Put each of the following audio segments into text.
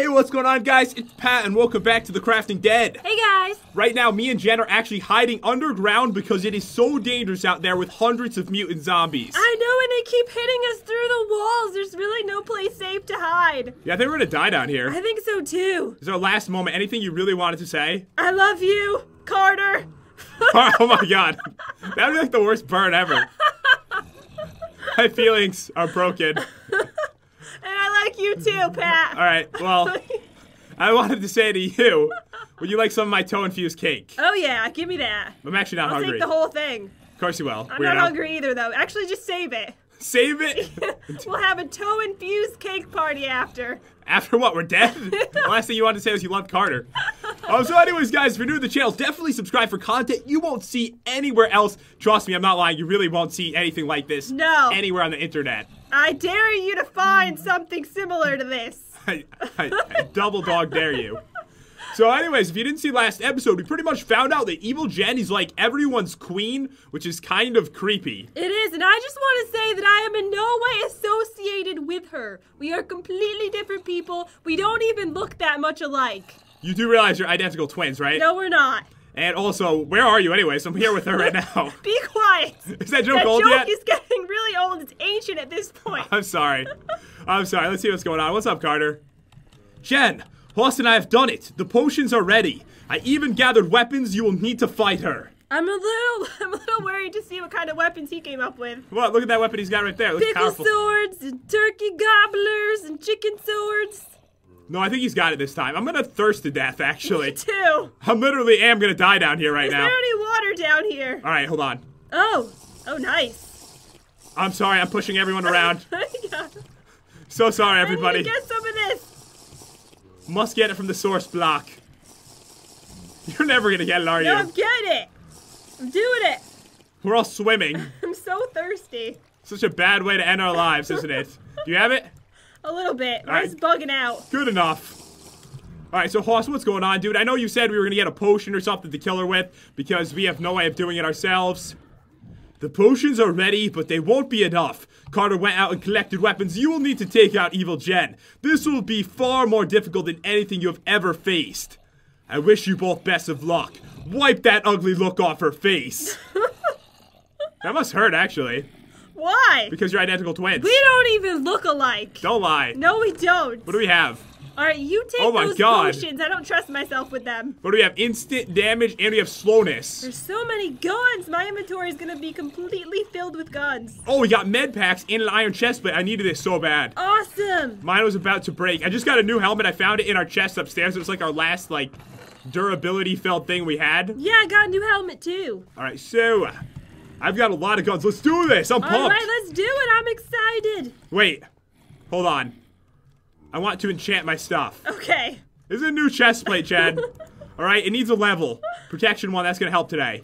Hey, what's going on, guys? It's Pat, and welcome back to The Crafting Dead. Hey guys! Right now, me and Jen are actually hiding underground because it is so dangerous out there with hundreds of mutant zombies. I know, and they keep hitting us through the walls. There's really no place safe to hide. Yeah, I think we're gonna die down here. I think so too. This is our last moment. Anything you really wanted to say? I love you, Carter. oh my god. That would be like the worst burn ever. My feelings are broken. And I like you too, Pat. Alright, well, I wanted to say to you, would you like some of my toe infused cake? oh yeah, give me that. I'm actually not hungry. I'll hungry. take the whole thing. of course you will. I'm weirdo. not hungry either, though. Actually, just save it. Save it. we'll have a toe-infused cake party after. After what? We're dead? the last thing you wanted to say was you loved Carter. Um, so, anyways, guys, if you're new to the channel, definitely subscribe for content you won't see anywhere else. Trust me, I'm not lying. You really won't see anything like this No. anywhere on the internet. I dare you to find something similar to this. I, I, I double dog dare you. So, anyways, if you didn't see last episode, we pretty much found out that Evil Jen is like everyone's queen, which is kind of creepy. It is, and I just want to say that I am in no way associated with her. We are completely different people. We don't even look that much alike. You do realize you're identical twins, right? No, we're not. And also, where are you, anyways? I'm here with her right now. Be quiet. Is that joke that old joke yet? is getting really old. It's ancient at this point. I'm sorry. I'm sorry. Let's see what's going on. What's up, Carter? Jen, Horst and I have done it. The potions are ready. I even gathered weapons you will need to fight her. I'm a little, I'm a little worried to see what kind of weapons he came up with. What? Look at that weapon he's got right there. Pickle powerful. swords and turkey gobblers and chicken swords. No, I think he's got it this time. I'm gonna thirst to death, actually. Too. I literally am gonna die down here right now. Is now. there any water down here? All right, hold on. Oh, oh, nice. I'm sorry. I'm pushing everyone around. Oh yeah. So sorry, everybody. get some of this. Must get it from the source block. You're never gonna get it, are No, you? I'm getting it. I'm doing it. We're all swimming. I'm so thirsty. Such a bad way to end our lives, isn't it? Do you have it? A little bit. right. Mine's bugging out. Good enough. Alright, so Hoss, what's going on, dude? I know you said we were gonna get a potion or something to kill her with because we have no way of doing it ourselves. The potions are ready, but they won't be enough. Carter went out and collected weapons you will need to take out Evil Jen. This will be far more difficult than anything you have ever faced. I wish you both best of luck. Wipe that ugly look off her face. that must hurt, actually, Why? because you're identical twins. We don't even look alike. Don't lie. No, we don't. What do we have? All right, you take Oh my those God. potions. I don't trust myself with them. What do we have? Instant damage and we have slowness. There's so many guns. My inventory is gonna be completely filled with guns. Oh, we got med packs and an iron chest plate. I needed this so bad. Awesome. Mine was about to break. I just got a new helmet. I found it in our chest upstairs. It was like our last like durability felt thing we had. Yeah, I got a new helmet too. All right, so I've got a lot of guns. Let's do this. I'm All pumped. All right, let's do it. I'm excited. Wait, hold on. I want to enchant my stuff. Okay. This is a new chest plate, Chad. All right, it needs a level. Protection one. That's gonna help today.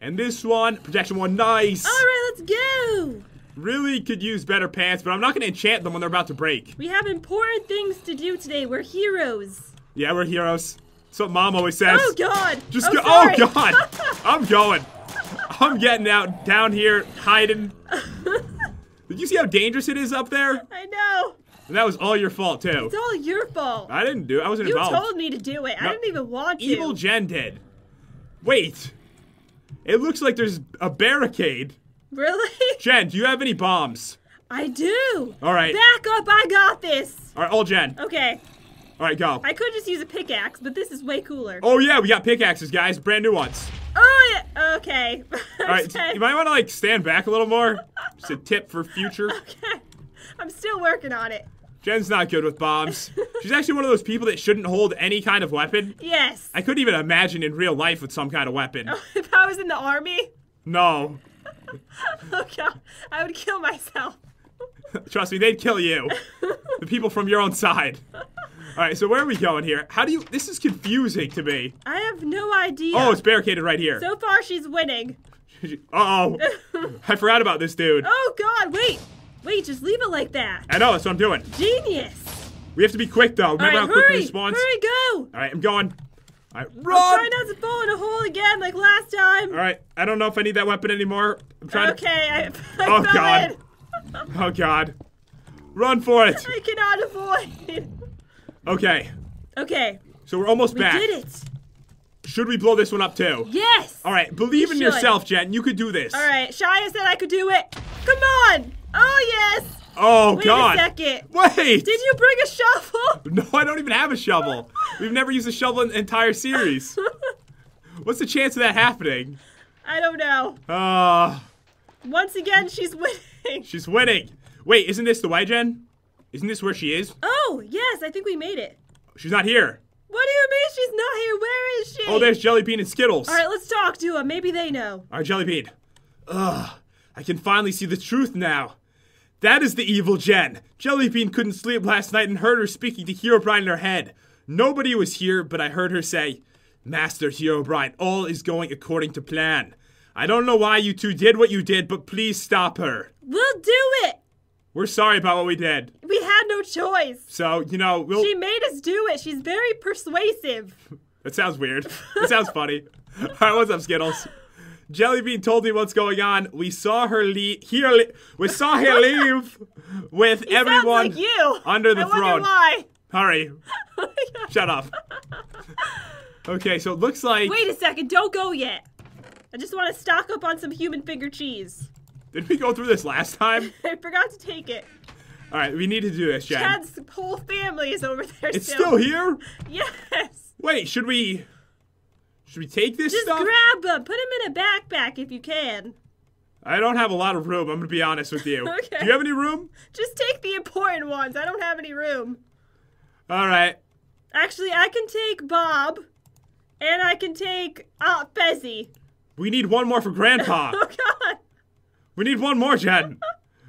And this one, protection one. Nice. All right, let's go. Really could use better pants, but I'm not gonna enchant them when they're about to break. We have important things to do today. We're heroes. Yeah, we're heroes. That's what mom always says. Oh God. Just oh, go. sorry. Oh God. I'm going. I'm getting out down here, hiding. Did you see how dangerous it is up there? I know. And that was all your fault too. It's all your fault. I didn't do. it. I wasn't you involved. You told me to do it. I didn't even want to. Evil Jen did. Wait. It looks like there's a barricade. Really? Jen, do you have any bombs? I do. All right. Back up. I got this. All right, all Jen. Okay. All right, go. I could just use a pickaxe, but this is way cooler. Oh yeah, we got pickaxes, guys. Brand new ones. Oh, yeah. Okay. All right, you might want to like stand back a little more. Just a tip for future. Okay. I'm still working on it. Jen's not good with bombs. She's actually one of those people that shouldn't hold any kind of weapon. Yes. I couldn't even imagine in real life with some kind of weapon. if I was in the army, No. oh God, I would kill myself. Trust me, they'd kill you. The people from your own side. Alright, so where are we going here? How do you. This is confusing to me. I have no idea. Oh, it's barricaded right here. so far she's winning. Uh oh. I forgot about this dude. Oh God, wait, wait, just leave it like that. I know, that's what I'm doing. Genius. We have to be quick though. All Remember right, how quick hurry, it respawns? hurry, go. Alright, I'm going. Alright, run. Try run! not to fall in a hole again like last time. Alright, I don't know if I need that weapon anymore. I'm trying to. Okay, I, I Oh, God. Oh god. Run for it! I cannot avoid. Okay, Okay, so we're almost we back. We did it. Should we blow this one up too? Yes. All right, believe in should. yourself, Jen. You could do this. All right. Shia said I could do it. Come on. Oh yes. Oh Wait God. a second. Wait. Did you bring a shovel? No, I don't even have a shovel. We've never used a shovel in the entire series. What's the chance of that happening? I don't know. Uh, Once again, she's winning. she's winning. Wait, isn't this the way, Jen? Isn't this where she is? Oh Oh, yes, I think we made it. She's not here. What do you mean she's not here? Where is she? Oh, there's Jelly Bean and Skittles. All right, let's talk to them. Maybe they know. All right, Jelly Bean. Ugh, I can finally see the truth now. That is the evil Jen. Jelly Bean couldn't sleep last night and heard her speaking to Herobrine in her head. Nobody was here, but I heard her say, Master Herobrine, all is going according to plan. I don't know why you two did what you did, but please stop her. We'll do it. We're sorry about what we did. We had no choice. So, you know, we'll. She made us do it. She's very persuasive. That sounds weird. That sounds funny. All right, what's up, Skittles? Jellybean told me what's going on. We saw her leave. Here, we saw her leave with He everyone like you. under the I throne. why. Hurry, shut up. Okay, so it looks like. Wait a second. Don't go yet. I just want to stock up on some human finger cheese. Did we go through this last time? I forgot to take it. All right, we need to do this, Jen. Chad's whole family is over there it's still. still here. Yes. Wait, should we? Should we take this Just stuff? grab them. Put them in a backpack if you can. I don't have a lot of room. I'm gonna be honest with you. Okay. Do you have any room? Just take the important ones. I don't have any room. All right. Actually, I can take Bob, and I can take uh, Fezzy. We need one more for Grandpa. Oh God! We need one more, Jen.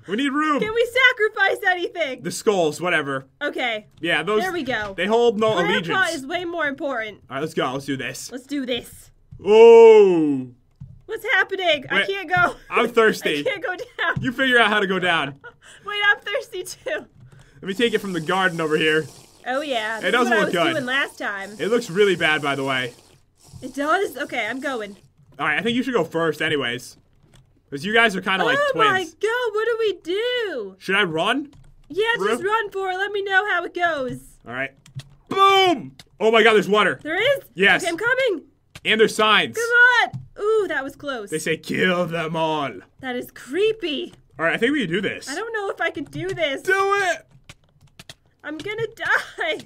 We need room. Can we sacrifice anything? the skulls, whatever. Okay. Yeah, those. There we go. They hold no Grandpa allegiance. is way more important. All right, let's go. Let's do this. Let's do this. Oh, What's happening? I can't go. I'm thirsty. I can't go down. you figure out how to go down. Wait, I'm thirsty too. Let me take it from the garden over here. Oh yeah. This It doesn't look was good. last time. It looks really bad, by the way. It does. Okay, I'm going. All right, I think you should go first, anyways, because you guys are kind of like twins. oh my god! What do we do? Should I run? Yeah, just run for it. Let me know how it goes. All right. Boom! Oh my God, there's water, There is. Yes. Okay, I'm coming. and there's signs. Come on. Ooh, that was close. They say kill them all. All That is creepy. All right, I think we can do this. I don't know if I can do this. do it. I'm gonna die.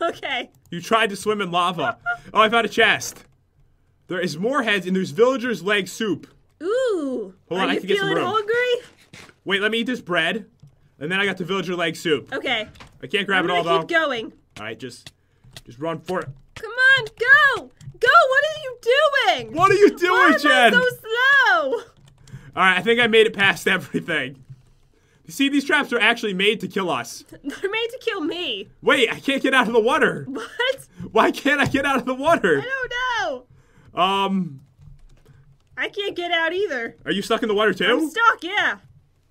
okay. You tried to swim in lava. Oh, I found a chest. There is more heads, and there's villagers' leg soup. Ooh. Hold Are on, I you can get some room. hungry? Wait, let me eat this bread, and then I got the villager leg soup. Okay. I can't grab I'm it all though. keep going. All right, just, just run for it. Come on, go! Go! What are you doing? What are you Why doing, am Jen? I so slow? All right, I think I made it past everything. You see, these traps are actually made to kill us. They're made to kill me. Wait, I can't get out of the water. What? Why can't I get out of the water? I don't know. Um, I can't get out either. are you stuck in the water I'm too? stuck, yeah.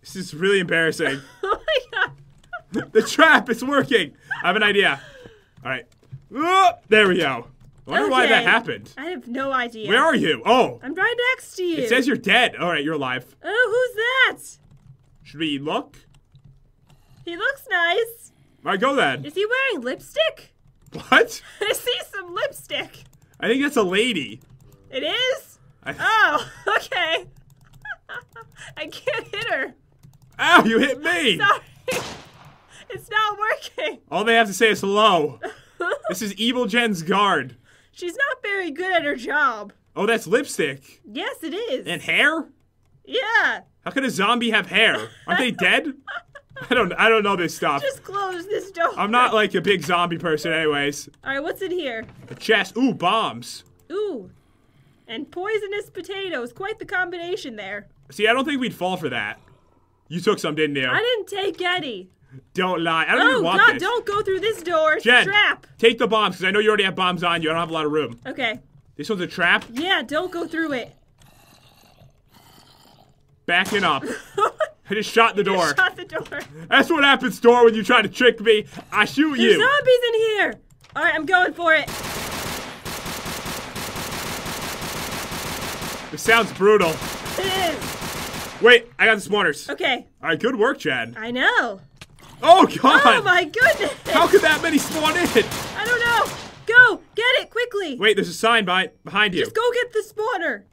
This is really embarrassing. Oh my god. the trap is working. I have an idea. All right. Oh, there we go. I wonder why that happened. I have no idea. Where are you? Oh, I'm right next to you. it says you're dead. All right, you're alive. Oh, who's that? Should we look? He looks nice. All right, go then. Is he wearing lipstick? What? I see some lipstick. I think that's a lady. It is? Oh, okay. I can't hit her. Ow, you hit me. Sorry. It's not working. All they have to say is hello. This is Evil Jen's guard. She's not very good at her job. Oh, that's lipstick. Yes, it is. And hair? yeah. How could a zombie have hair? Aren't they dead? I don't I don't know this stuff. Just close this door. I'm not like a big zombie person anyways. All right, what's in here? A chest. Ooh, bombs. Ooh. And poisonous potatoes. Quite the combination there. See, I don't think we'd fall for that. You took some, didn't you? I didn't take any. Don't lie. I don't Oh, even want God, this. don't go through this door. It's Jen, a trap. take the bombs because I know you already have bombs on you. I don't have a lot of room. Okay. This one's a trap. Yeah, don't go through it. Backing up. I just shot the door. Shut the door. That's what happens, door, when you try to trick me. I shoot There's you. zombies in here. All right, I'm going for it. Sounds brutal. It is. Wait, I got the spawners. Okay. All right, good work, Chad. I know. Oh god! Oh my goodness! How could that many spawn in? I don't know. Go, get it quickly. Wait, there's a sign behind behind you. Just go get the spawner.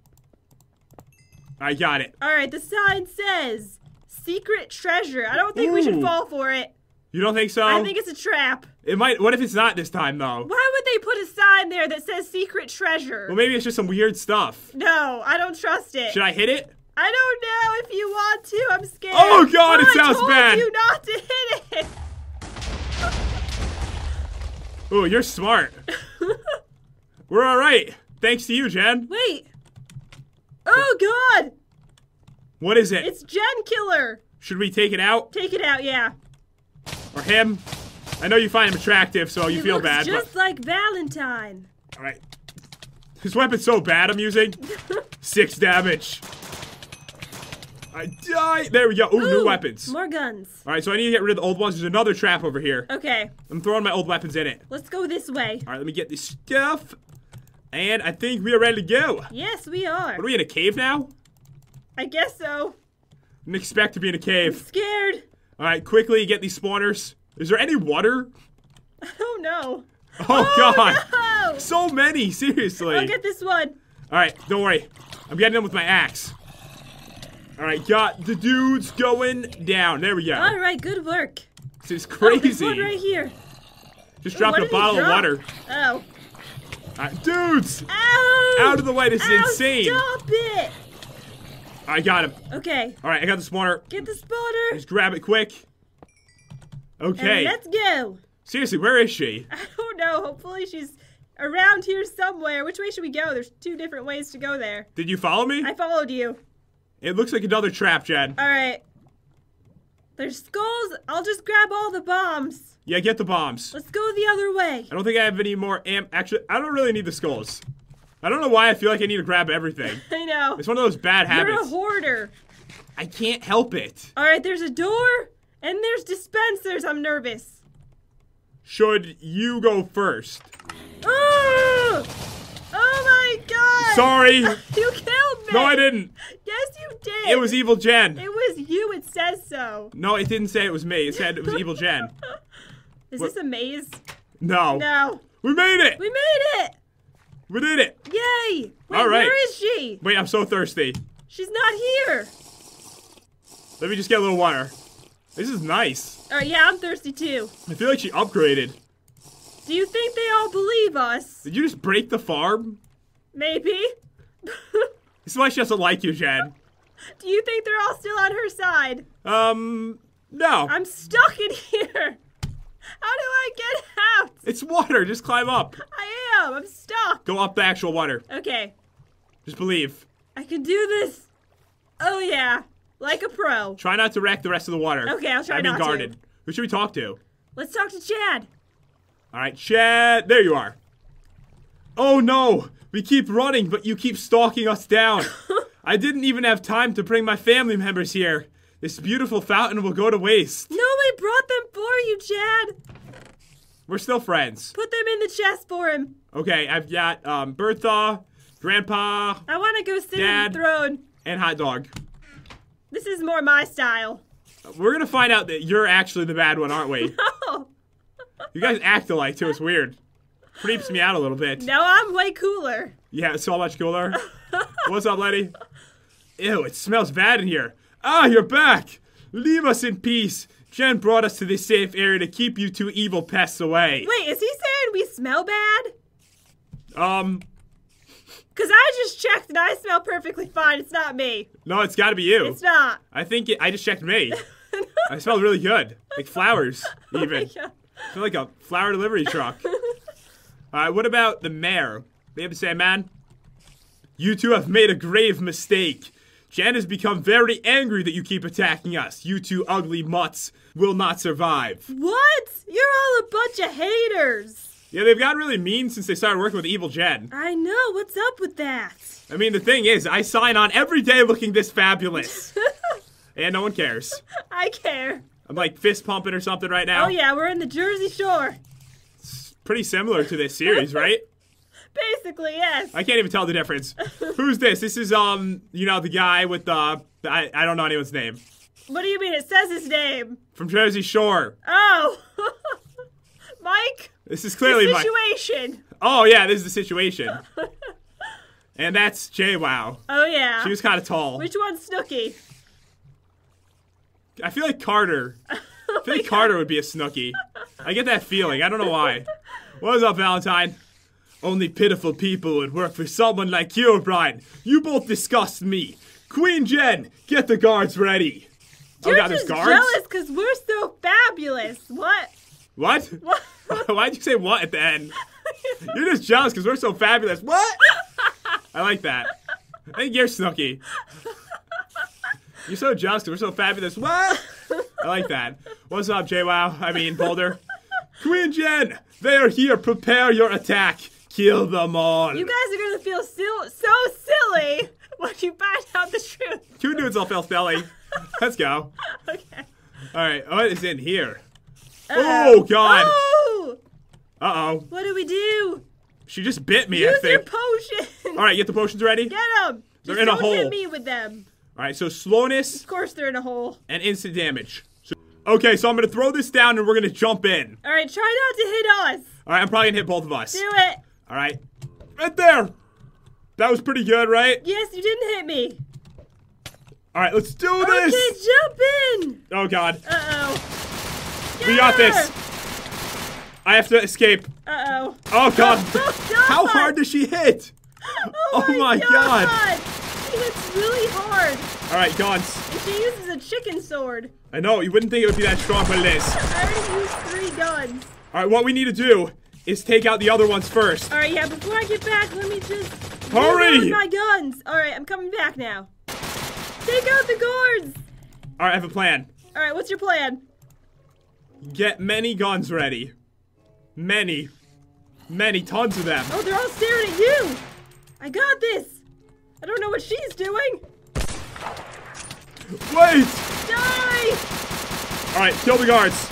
I got it. All right, the sign says secret treasure. I don't think we should fall for it. You don't think so? I think it's a trap. it might. What if it's not this time though? Why they put a sign there that says secret treasure? Well, maybe it's just some weird stuff. no, I don't trust it. Should I hit it? I don't know if you want to. I'm scared. Oh, God, it I sounds told bad. you not to hit it. Oh, you're smart. We're all right. Thanks to you, Jen. Wait. Oh God! What is it? It's Jen Killer. Should we take it out Take it out, yeah. or him? I know you find him attractive, so you feel looks bad. just like Valentine. All right. This weapon's so bad. I'm using six damage. I die. There we go. Ooh, new weapons. More guns. All right, so I need to get rid of the old ones. There's another trap over here. Okay, I'm throwing my old weapons in it. let's go this way. All right, let me get this stuff. And I think we are ready to go. Yes, we are. Are we in a cave now? I guess so. I Didn't expect to be in a cave. Scared. All right, quickly get these spawners. Is there any water? I don't know. Oh, God. No! So many, seriously. I'll get this one. All right, don't worry. I'm getting them with my axe. All right, got the dudes going down. There we go. All right, good work. This is Oh, crazy. one right here. Just Ooh, dropped a bottle of water. Oh. All right, dudes, Ow! out of the way. This is Ow, insane. Stop it. I got him. Okay, All right, I got the spawner. get the spotter. Just grab it quick. Okay. And let's go. Seriously, where is she? I don't know. Hopefully she's around here somewhere. Which way should we go? There's two different ways to go there. Did you follow me? I followed you. It looks like another trap, Jen. All right. There's skulls. I'll just grab all the bombs. Yeah, get the bombs. Let's go the other way. I don't think I have any more amp. Actually, I don't really need the skulls. I don't know why I feel like I need to grab everything. I know. It's one of those bad habits. You're a hoarder. I can't help it. All right, there's a door and there's dispensers. I'm nervous. Should you go first? Oh! Oh my god! Sorry. You killed me! No, I didn't. Yes, you did! It was Evil Jen. It was you, it says so. No, it didn't say it was me. It said it was Evil Jen. Is this a maze? No. No. We made it. We made it! We did it. Yay! Wait, All right. where is she? Wait, I'm so thirsty. She's not here. Let me just get a little water. This is nice. Right, yeah, I'm thirsty too. I feel like she upgraded. Do you think they all believe us? Did you just break the farm? Maybe. This is why she doesn't like you, Jen. Do you think they're all still on her side? Um, no. I'm stuck in here. How do I get out? It's water. Just climb up. I am. I'm stuck. Go up the actual water. Okay, Just believe. I can do this. Oh yeah, like a pro. Try not to wreck the rest of the water. Okay, I'll try I've been not to. guarded. Who should we talk to? Let's talk to Chad. All right, Chad. There you are. Oh no! We keep running, but you keep stalking us down. I didn't even have time to bring my family members here. This beautiful fountain will go to waste. No, we brought them for you, Chad. We're still friends. Put them in the chest for him. Okay, I've got um, Bertha, Grandpa, I want to go sit Dad. on the throne. and Hot Dog. This is more my style. We're gonna find out that you're actually the bad one, aren't we? Oh, You guys act alike too. It's weird. Creeps me out a little bit. no, I'm way cooler. Yeah, so much cooler. What's up, Letty? Ew, it smells bad in here. Ah, you're back. Leave us in peace. Jen brought us to this safe area to keep you two evil pests away. Wait, is he saying we smell bad? Um, Cause I just checked and I smell perfectly fine. It's not me. no, it's got to be you. It's not. I think it, I just checked me. I smell really good, like flowers, oh even. Yeah. I feel like a flower delivery truck. All right, what about the mayor? They have to say, man, you two have made a grave mistake. Jan has become very angry that you keep attacking us. You two ugly mutts will not survive. What? You're all a bunch of haters. Yeah, they've gotten really mean since they started working with Evil Jen. I know. What's up with that? I mean, the thing is, I sign on every day looking this fabulous. and no one cares. I care. I'm like fist pumping or something right now. Oh yeah, we're in the Jersey Shore. It's Pretty similar to this series, right? Basically, yes. I can't even tell the difference. Who's this? This is um, you know, the guy with the I, I don't know anyone's name. What do you mean? It says his name. from Jersey Shore. Oh, Mike. This is clearly the my. situation. Oh yeah, this is the situation. and that's JWoww. Oh yeah. She was kind of tall. Which one's Snooki? I feel like Carter. I oh feel like Carter would be a Snooki. I get that feeling. I don't know why. What is up, Valentine? Only pitiful people would work for someone like you, Brian. You both disgust me. Queen Jen, get the guards ready. Oh, You're oh god, there's just guards. jealous because we're so fabulous. What? What? What? Why'd you say what at the end? You're just jealous because we're so fabulous. What? I like that. I think you're Snooki. You're so jealous because we're so fabulous. What? I like that. What's up, JWoww? I mean, Boulder. Queen Jen, they are here. Prepare your attack. Kill them all. You guys are gonna feel sil- so silly when you find out the truth. Two dudes all feel silly. Let's go. Okay. All right, oh, what is in here? Uh-oh. Oh, God. Oh! Uh oh. What do we do? She just bit me, I Use your think. potion. All right, get the potions ready. Get them. They're Just in a hole. hit me with them. All right, so slowness Of course, they're in a hole. and instant damage. So- okay, so I'm gonna throw this down and we're gonna jump in. All right, try not to hit us. All right, I'm probably gonna hit both of us. Do it. All right, right there. That was pretty good, right? Yes, you didn't hit me. All right, let's do this. Okay, jump in. Oh God, Uh we got this. I have to escape. Uh oh. Oh God, Oh, God. how hard does she hit? Oh, Oh my God. She hits really hard, All right, guns. and she uses a chicken sword. I know you wouldn't think it would be that strong, but it is. I already used three guns. All right, what we need to do is take out the other ones first. All right, yeah. Before I get back, let me just Hurry! reload my guns. All right, I'm coming back now. Take out the guards. All right, I have a plan. All right, what's your plan? Get many guns ready. Many. Many, tons of them. Oh, they're all staring at you. I got this. I don't know what she's doing. Wait! Die! All right, kill the guards.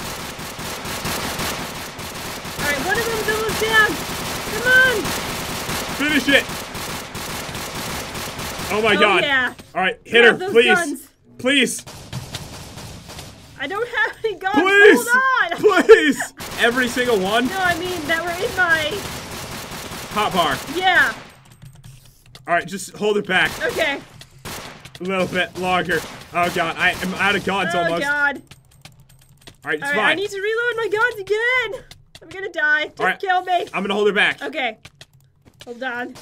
All right, one of them's almost down. Come on. Finish it. Oh my Oh, god. yeah. All right, hit her, please. guns. Please. I don't have any guns. Please. Hold on. Please. Every single one. No, I mean that were in my. Hot bar. Yeah. All right, just hold it back Okay. a little bit longer. Oh god, I am out of guns almost. oh almost. God. All right, it's All right, fine. I need to reload my guns again. I'm gonna die. Just right. kill me. I'm gonna hold her back. Okay. Hold on.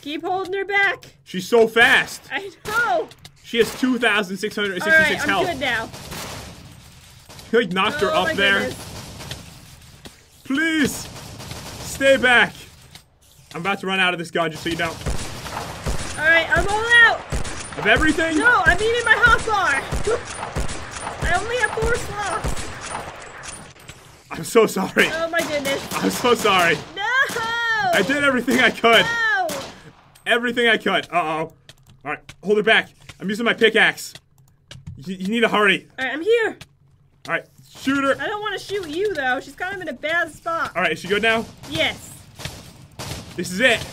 Keep holding her back. She's so fast. I know. She has 2,666 All right, I'm health. good now. Like knocked her oh up there. goodness. Please stay back. I'm about to run out of this gun, just so you know. All right, I'm all out. Of everything? No, I'm eating my hot bar. I only have four slots. I'm so sorry. Oh my goodness. I'm so sorry. No. I did everything I could. No. Everything I could. Uh oh. Alright, hold her back. I'm using my pickaxe. You, you need to hurry. All right, I'm here. Alright, shoot her. I don't want to shoot you though. She's kind of in a bad spot. Alright, is she good now? Yes. This is it.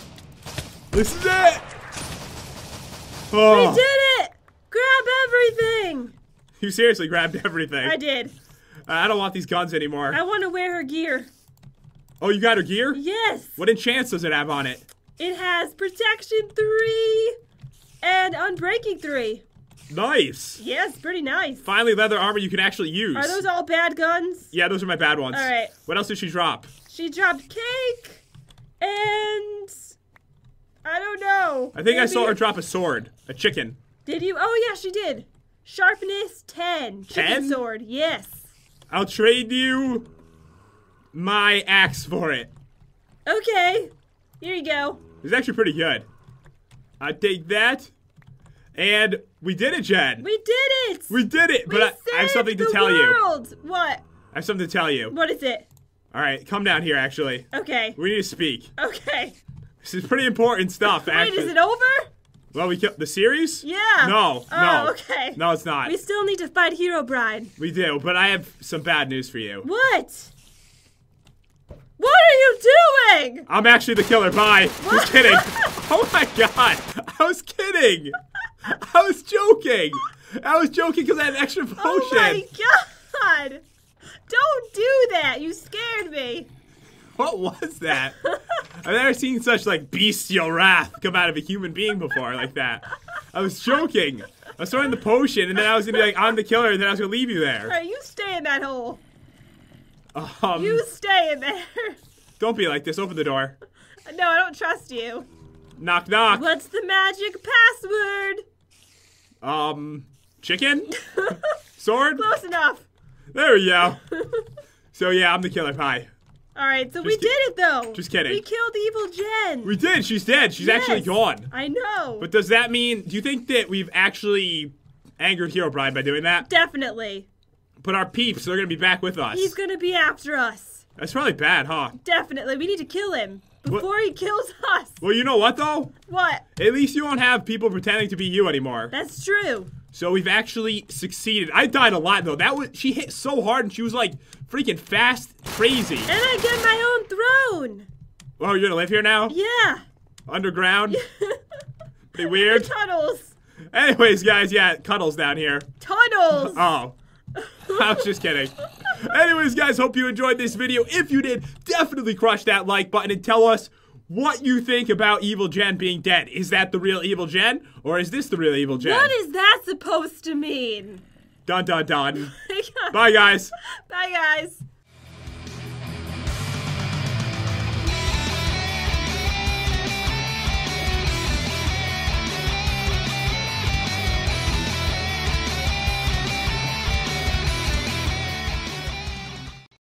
This is it. Oh, We did it. Grab everything. you seriously grabbed everything. I did. Uh, I don't want these guns anymore. I want to wear her gear. Oh, you got her gear? Yes. What enchants does it have on it? It has protection three and unbreaking three. Nice. Yes, pretty nice. Finally, leather armor you can actually use. Are those all bad guns? Yeah, those are my bad ones. All right. What else did she drop? She dropped cake and I don't know. I think I saw her drop a sword, a chicken. Did you? Oh yeah, she did. Sharpness ten. Chicken 10? sword. Yes. I'll trade you my axe for it. Okay. Here you go. It's actually pretty good. I take that, and we did it, Jen. We did it. We did it. We But I, I have something to tell you. world. What? I have something to tell you. What is it? All right, come down here. Actually, Okay. we need to speak. Okay. This is pretty important stuff. Wait, actually. is it over? Well, we killed the series. Yeah. No, Oh, no. okay. No, it's not. We still need to fight Herobrine. We do, but I have some bad news for you. What? What are you doing? I'm actually the killer. Bye. Just kidding. oh my god. I was kidding. I was joking. I was joking because I had an extra potion. Oh my god! Don't do that. You scared me. What was that? I've never seen such like bestial wrath come out of a human being before like that. I was joking. I was throwing the potion, and then I was gonna be like, "I'm the killer," and then I was gonna leave you there. right, you stay in that hole. Um, You stay in there. don't be like this. Open the door. no, I don't trust you. Knock, knock. What's the magic password? Um, chicken, sword. Close enough. There we go. So yeah, I'm the killer. Hi. All right, so we Just ki- did it though. just kidding. We killed evil Jen. We did. She's dead. She's actually gone. I know. But does that mean? Do you think that we've actually angered Herobrine by doing that? Definitely. But our peeps, they're gonna be back with us. He's gonna be after us. That's probably bad, huh? Definitely. We need to kill him What- before he kills us. Well, you know what though? What? At least you won't have people pretending to be you anymore. That's true. So we've actually succeeded. I died a lot though. That was she hit so hard and she was like freaking fast, crazy. And I get my own throne. Oh, you're gonna live here now? Yeah. Underground? Pretty weird. Tunnels. Anyways, guys, yeah, cuddles down here. Tunnels. Oh. I was just kidding. Anyways, guys, hope you enjoyed this video. If you did, definitely crush that like button and tell us what you think about Evil Jen being dead. Is that the real Evil Jen? Or is this the real Evil Jen? what is that supposed to mean? Dun dun dun. Bye, guys. Bye, guys.